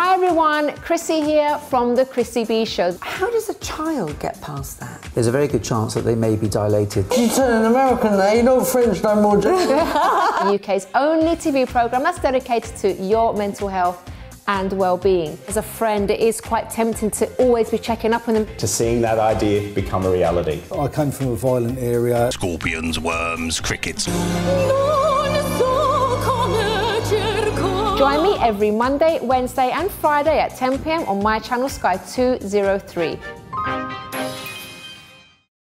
Hi everyone, Chrissy here from the Chrissy B Show. How does a child get past that? There's a very good chance that they may be dilated. You turn an American there, you know French no more, do you? the UK's only TV programme that's dedicated to your mental health and well-being. As a friend, it is quite tempting to always be checking up on them. To seeing that idea become a reality. I came from a violent area. Scorpions, worms, crickets. Join me every Monday, Wednesday and Friday at 10pm on my channel Sky 203.